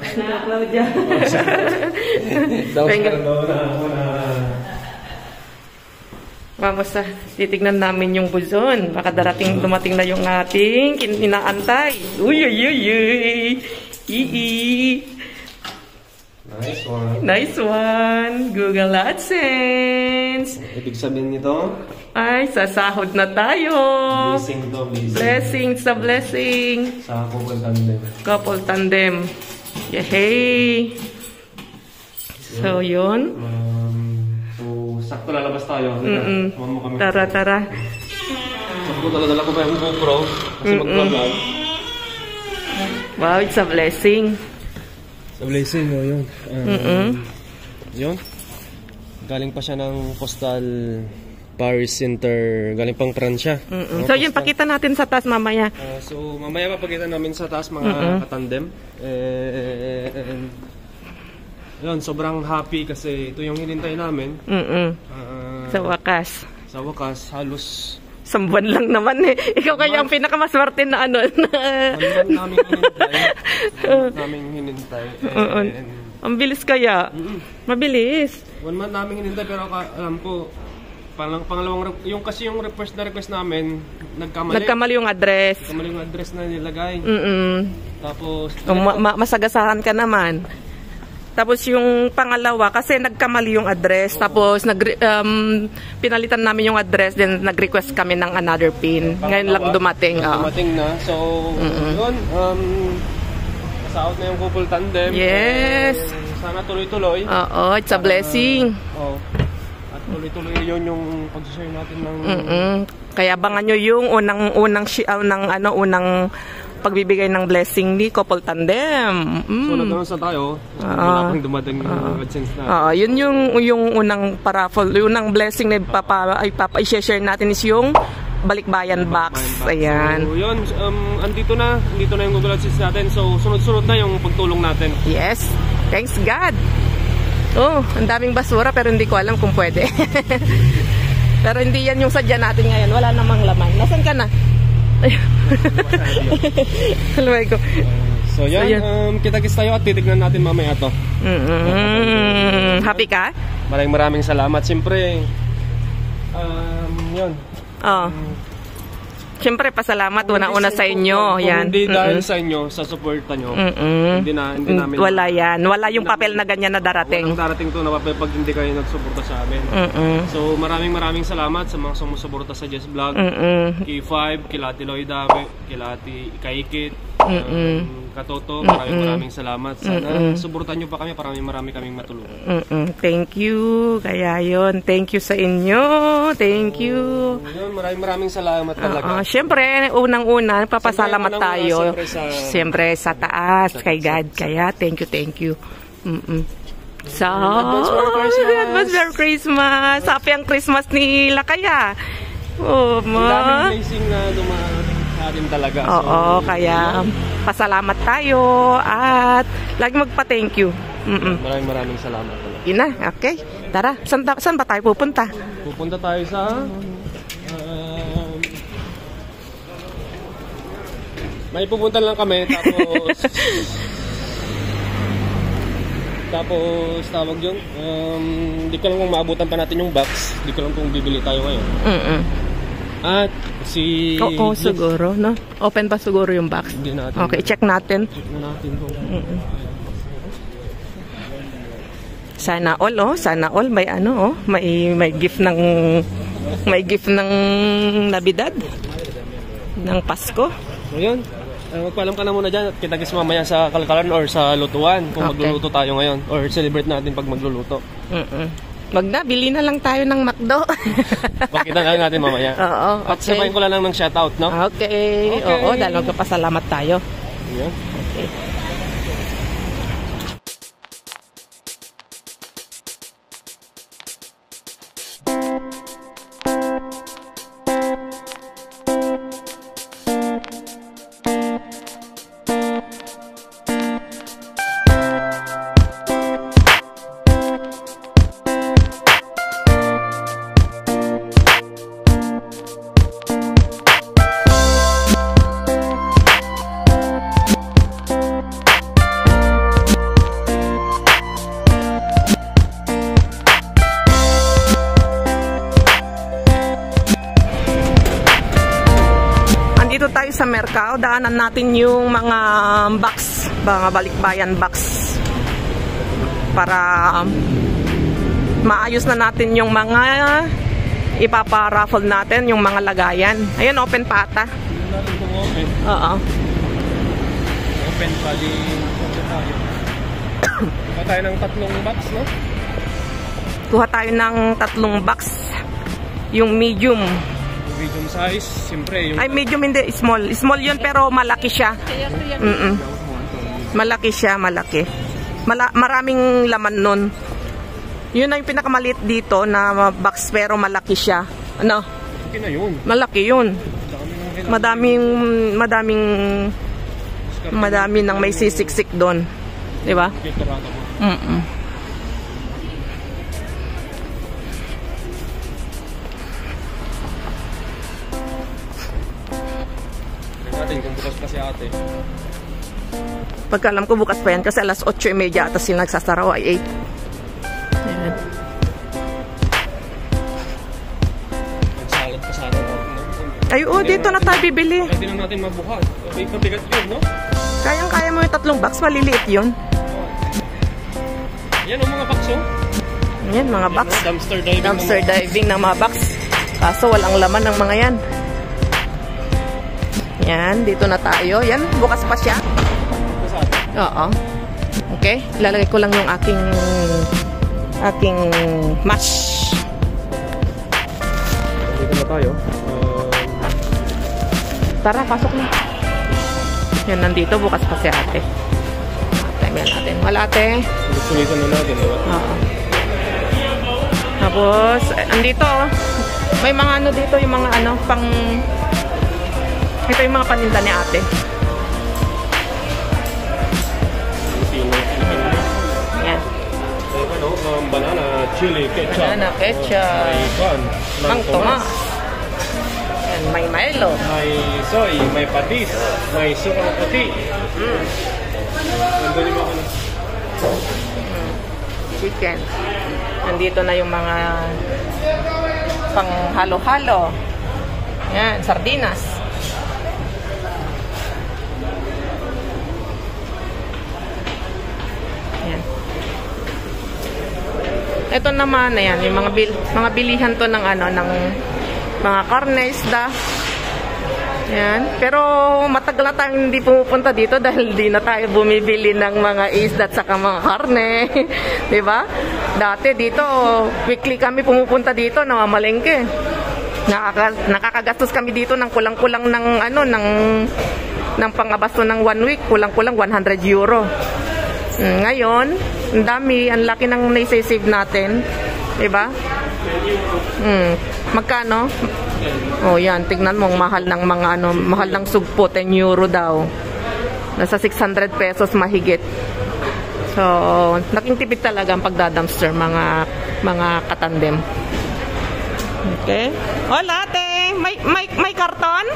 Kaya Claudia. Tapos ka na na. Vamos sa titignan namin yung buzon. Baka darating dumating na yung ating inaantay. Uy, uy, uy, uy. Ii. Nice one. Nice one. Google AdSense. Ibig sabihin nito, Ay, sasahod na tayo. blessing to blessing. Blessing sa blessing. Sa couple tandem. Couple tandem. Yehey. So, yun. Um, so, sakto lalabas tayo. Mo kami. Tara, tara. Sakto dala ko pa yung GoPro. Kasi mag-vlog. Wow, it's a blessing. Sa blessing, no, yun. Um, Mm-mm. Yun. Galing pa siya ng postal Paris Center. Galing pang Pransya. Mm-mm. Mga So, yun, pakita natin sa taas mamaya. Ah, so, mamaya papakita namin sa taas mga katandem. Eh, and, yun, sobrang happy kasi ito yung hinintay namin. Mm-mm. Ah, Sa wakas. sa wakas, halos Isang buwan lang naman eh. Ikaw kaya ang pinakamaswerte na ano. month namin hinintay. month namin hinintay. And, ang bilis kaya. Mabilis. one month namin hinintay pero alam ko, palang, pangalawang, yung kasi yung request na request namin, nagkamali. Nagkamali yung address. Nagkamali yung address na nilagay. Mm-mm. Tapos, O, ma- ma- masagasahan ka naman. Tapos yung pangalawa, kasi nagkamali yung address. Tapos nag, um, pinalitan namin yung address, then nag-request kami ng another pin. Ngayon lang dumating. ah. Dumating na. So, yun. Um, nasa-out na yung couple tandem. Yes. And sana tuloy-tuloy. Oo, it's a blessing. Oh. Tuloy-tuloy yun yung pag-share natin ng... Mm-mm. Kaya abangan nyo yung unang unang shi- ah, unang ano unang pagbibigay ng blessing ni Couple Tandem. Mm. So, nagkaroon sa tayo. Wala pang dumating yung AdSense na. Oo, yun yung yung unang paraffle, yung unang blessing na ipapa ay papa i-share natin is yung balikbayan box. Ayan. So, yun. Um, andito na. Andito na yung Google AdSense natin. So, sunod-sunod na yung pagtulong natin. Yes. Thanks God. Oh, ang daming basura pero hindi ko alam kung pwede. pero hindi yan yung sadya natin ngayon. Wala namang laman. Nasaan ka na? Alam ko. So, yun. So, yun. Um, kita-kits tayo at titignan natin mamaya to. Mm-mm. Happy ka? Maraming maraming salamat. Siyempre, um, yun. Oh. Siyempre, pasalamat una-una sa inyo. Kung Yan. hindi dahil Mm-mm. sa inyo, sa suporta nyo, Mm-mm. hindi na, hindi Mm, namin... Wala yan. Wala yung papel na ganyan na darating. Walang darating to na papel pag hindi kayo nagsuporta sa amin. Mm-mm. So maraming maraming salamat sa mga sumusuporta sa Jess Vlog. Mm-mm. Kay Five, kay Lati Loidabe, kay Lati Kaikit, Mm-mm. Katoto, maraming maraming salamat. Sana suportahan nyo pa kami para may marami kaming matulungan. Mm-mm. Thank you. Kaya yon Thank you sa inyo. Thank you. Yun, maraming maraming salamat talaga. Oo. Siyempre, unang-una, papasalamat Siyempre, tayo. unang-una, siyempre sa- Siyempre, sa taas, kay God. Kaya, thank you, thank you. Mm-mm. So, Advance Merry Christmas. Advance Merry Christmas. Happy ang Christmas nila kaya. Oh, Ang ma. daming blessing na dumating sa atin talaga. Oo, kaya pasalamat tayo at lagi magpa-thank you. Mm-mm. Maraming maraming salamat talaga. Yun na, okay. Tara, saan, saan ba tayo pupunta? Pupunta tayo sa um, may pupunta lang kami tapos tapos tawag yun um, di ko lang kung maabutan pa natin yung box di ko lang kung bibili tayo ngayon Mm-mm. At si Oo, siguro, no? Open pa siguro yung box. hindi natin Okay, check natin. check na natin kung Sana all, oh. Sana all. May ano, oh. May, may gift ng... May gift ng Navidad. Ng Pasko. so yun Uh, magpaalam ka na muna dyan at kita mamaya sa kalkalan or sa lutuan kung Okay. magluluto tayo ngayon or celebrate natin pag magluluto. Mm-mm. Wag na, bili na lang tayo ng McDo. Pakita na natin mamaya. Oo, At okay. sabayin ko lang ng shoutout, no? Okay. Okay. Oo, dahil magpapasalamat tayo. Yan. sa Daanan natin yung mga box, mga balikbayan box. Para um, maayos na natin yung mga ipaparaffle natin, yung mga lagayan. Ayun, open pata. Open. Oo. Open pa di tayo. Kuha tayo ng tatlong box, no? Kuha tayo ng tatlong box. Yung medium. Medium size, siyempre yung Ay, medium hindi. Small. Small yun pero malaki siya. Mm-mm. Malaki siya, malaki. Mala- maraming laman nun. Yun na yung pinakamaliit dito na box pero malaki siya. Ano? okay na yun. Malaki yun. Madaming, madaming, madami nang may sisiksik doon. Di ba? Dito Pagka alam ko bukas pa yan kasi alas 8.30 at sila nagsasara o ay 8. Ayan. Ay, oo, dito na tayo bibili. Pwede na natin mabuhat. May pabigat yun, no? Kayang-kaya mo yung tatlong box, maliliit yun. Yan ang mga box, oh. Yan, mga box. Yan, oh, dumpster diving. ng Dumpster mga- diving ng mga box. Kaso walang laman ng mga yan. Yan, dito na tayo. Yan, bukas pa siya. Oo. Okay, ilalagay ko lang yung aking aking mash. Dito na tayo. Um, Tara, pasok na. Yan, nandito. Bukas pa si ate. Time natin. Wala ate. Sulitan na natin, diba? Oo. Tapos, andito. oh. May mga ano dito, yung mga ano, pang... Ito yung mga paninda ni ate. Chili, ketchup. Banana, ketchup. May pan. Mang Tomas. Yan, may Milo. May soy, may patis, may sukang puti. Mm. Nandun ano. Chicken. Nandito na yung mga pang halo-halo. Yan, sardinas. Ito naman, ayan, yung mga bil mga bilihan to ng ano ng mga karne, isda. Yan. Pero matagal na tayong hindi pumupunta dito dahil di na tayo bumibili ng mga isda at saka mga karne. ba? Dati dito, weekly kami pumupunta dito na mamalengke. Nakaka, nakakagastos kami dito ng kulang-kulang ng ano ng ng pangabasto ng one week, kulang-kulang 100 euro. Mm, Ngayon, ang dami, ang laki ng naisasave natin. 'Di ba? Mm. Magkano? Oh, yan. Tignan mo, mahal ng mga ano, mahal ng sugpo, 10 euro daw. Nasa 600 pesos mahigit. So, naking tipid talaga ang pagdadumpster mga mga katandem. Okay. Hola, ate. May, may, may karton?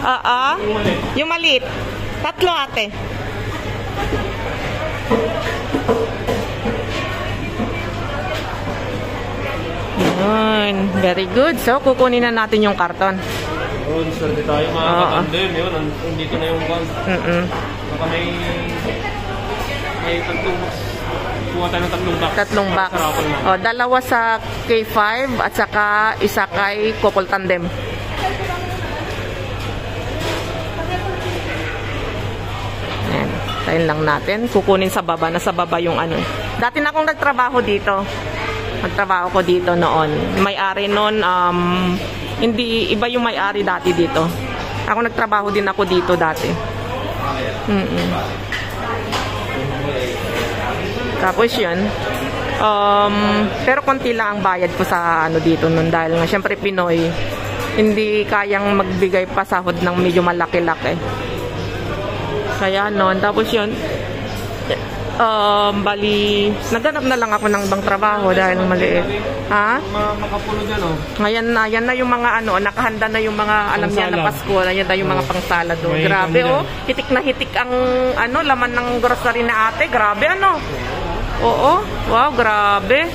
Oo. Yung maliit. Tatlo, ate. Yun. Very good. So, kukunin na natin yung karton. Yun, swerte tayo mga Oo. katandem. Yun, nan- nandito na yung van. Mm-mm. Baka may... May tatlong box. Kuha tayo ng tatlong box. Tatlong box. Para sa raffle na. O, dalawa sa K5 at saka isa kay Kokol Tandem. Ayan. Tayin lang natin. Kukunin sa baba. Nasa baba yung ano. Dati na akong nagtrabaho dito. Nagtrabaho ko dito noon. May-ari noon, um, hindi, iba yung may-ari dati dito. Ako nagtrabaho din ako dito dati. Mm-mm. Tapos yun, um, pero konti lang ang bayad ko sa ano dito nun dahil nga syempre Pinoy, hindi kayang magbigay pasahod ng medyo malaki-laki. Kaya noon, tapos yun, um, bali, naghanap na lang ako ng ibang trabaho dahil maliit. Ha? Mga makapulo dyan, oh. Ngayon na, yan na yung mga ano, nakahanda na yung mga alam niya na. Pasko, yan na yung mga. Oh. May Grabe ano oh, hitik na hitik ang ano, laman ng grocery na ate. Grabe ano. Oo, wow, grabe.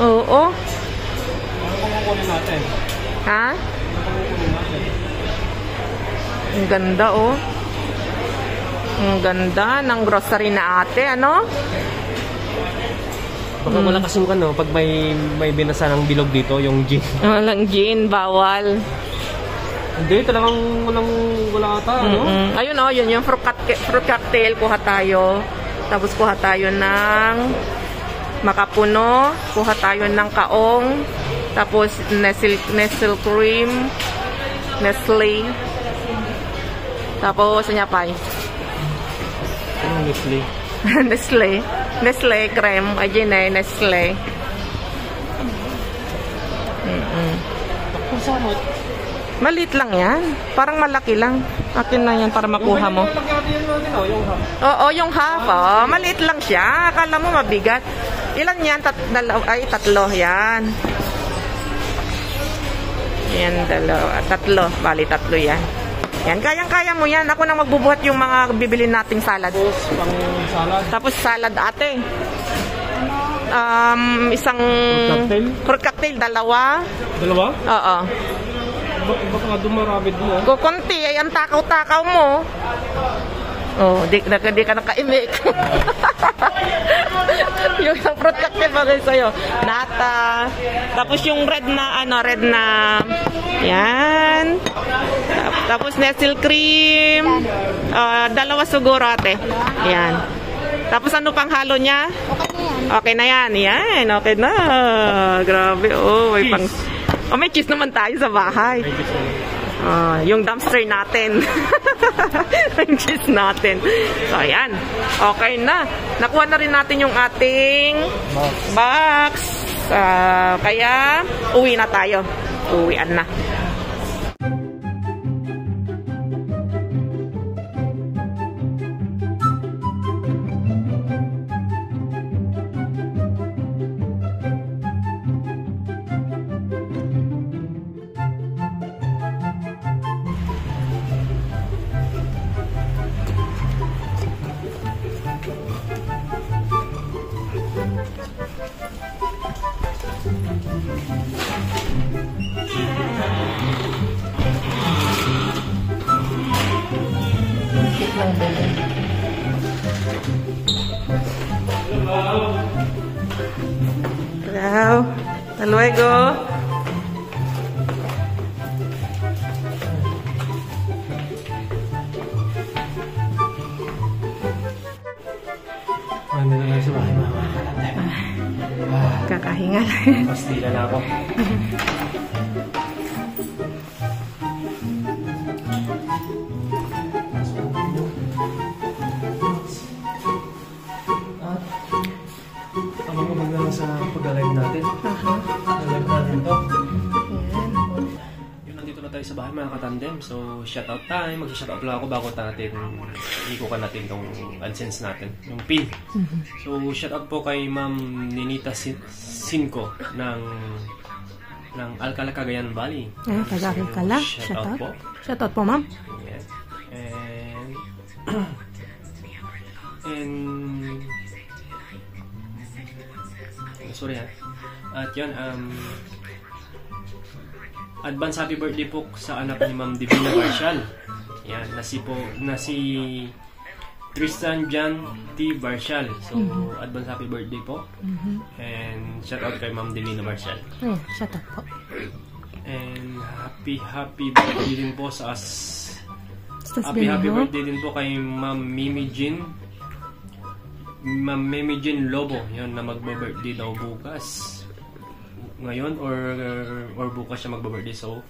Oo, Ano kung kukunin natin? ha? Ang ganda, oh. Ang ganda ng grocery na ate, ano? Baka wala kasing ano, pag may may binasa ng bilog dito, yung gin. Walang gin, bawal. Hindi, talagang walang wala ata, ano? Mm-mm. Ayun, oh, yun yung fruit, fruit cocktail. Kuha tayo. Tapos kuha tayo ng makapuno. Kuha tayo ng kaong. Tapos Nestle, Nestle cream. Nestle. Tapos, ano pa? Anong Nestle? Nestle. Nestle cream. Ayun eh, Nestle. Mm-mm. Kung saan mo? Maliit lang yan. Parang malaki lang. Akin na yan para makuha mo. Oh. Oo, yung half, oh. Maliit lang siya. Akala mo mabigat. Ilan yan? Tat dalaw ay, tatlo. Yan. Yan, dalawa. Tatlo. Bali, tatlo yan. Yan, kayang-kaya mo yan. Ako nang magbubuhat yung mga bibili nating salad. Tapos, pang salad. Tapos salad ate. Um, isang... cocktail? Fruit cocktail, dalawa. Dalawa? Oo. Ba- Baka nga dumarabid mo, ah. Kukunti, ay ang takaw-takaw mo. Oh, di, di, di ka nakaimik. yung isang fruit cocktail bagay sa'yo. Nata. Tapos yung red na, ano, red na, yan. Tap- Tapos Nestle cream. Ah, dalawa siguro ate. Yan. Tapos ano pang halo niya? Okay na yan. Yan, okay na. Grabe, oh, may pang... Oh, may cheese naman tayo sa bahay. Ah, yung dumpster natin. yung cheese natin. So, ayan. Okay na. Nakuha na rin natin yung ating Box. box. Ah, kaya, uwi na tayo. Uwian na. Hello. Hasta luego. Ano na lang sa bahay, mama? Kakahinga. Pastila na ako. sa pag-alive natin. Alive natin to. Yun, nandito na tayo sa bahay mga katandem. So, shoutout time. Mag-shoutout lang ako bago natin ikukan natin tong AdSense natin. Yung pin. So, shoutout po kay Ma'am Ninita Sin- Sinco ng ng Alcala, Cagayan Valley. Ah, taga ka lang. So, Shout out. po. Shout out po, ma'am. Yes. And and sorry ha. At yun, um, advance happy birthday po sa anak ni Ma'am Divina Barcial. Yan, na si po, na si Tristan John T. Barcial. So, advance happy birthday po. And shout out kay Ma'am Divina Barcial. Ayun, shout out po. And happy happy birthday din po sa as Happy happy birthday din po kay Ma'am Mimi Jean. Ma'am Mimi Jean Lobo, yun na magba-birthday daw bukas. Ngayon or or bukas siya magba-birthday. So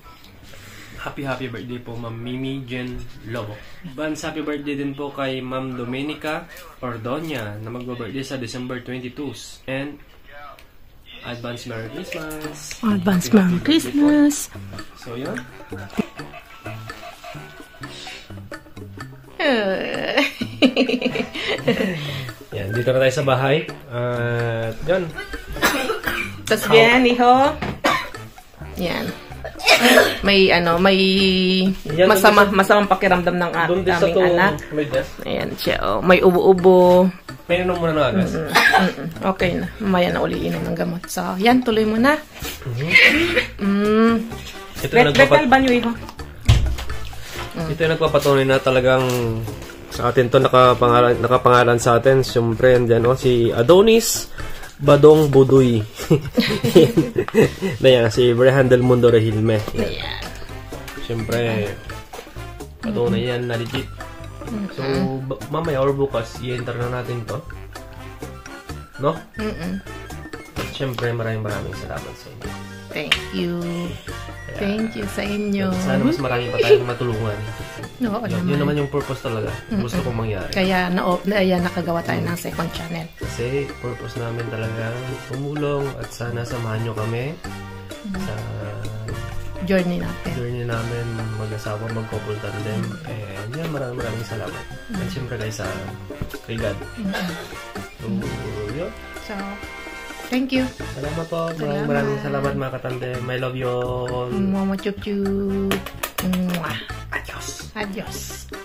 happy happy birthday po Ma'am Mimi Jean Lobo. Advance happy birthday din po kay Ma'am Domenica Ordonia na magba-birthday sa December 22. And advance Merry Christmas. Advance Happy, Merry happy. Christmas. So yun. Yan, dito na tayo sa bahay. At yan. Tapos bien, hijo. Yan. May ano, may Yan, masama, doon masamang pakiramdam ng a- sa aming to. anak. May desk. Ayan siya, oh. May ubo-ubo. Painom muna ng agas. Mm-mm. Okay na. Mamaya na uli inom ng gamot. So, yan, tuloy mo na. Mm. Ito Bet, nagpapat... betal ba niyo, hijo? Ito yung nagpapatunay na talagang sa atin to nakapangalan, nakapangalan sa atin. Siyempre, yan oh, si Adonis Badong Buduy. na yan, si Brehan del Mundo Rehilme. Yan. Ayan. Siyempre, patunay yan na legit. So, mamaya or bukas, i-enter na natin to. No? Mm-mm. At syempre, maraming maraming salamat sa inyo. Thank you. Thank you sa inyo. Sana mas marami pa tayong matulungan. Oo Yun, yun naman yung purpose talaga. Gusto kong mangyari. Kaya na, ayan, nakagawa tayo ng second channel. Kasi purpose namin talaga tumulong at sana samahan nyo kami sa Journey natin. journey namin mag-asawa, mag-couple tandem. And yan, maraming maraming salamat. At syempre guys, sa kay God. So, yun. So, thank you. Salamat po. Maraming maraming salamat mga katandem. I love you all. Momo chup chup. Adios. Adios.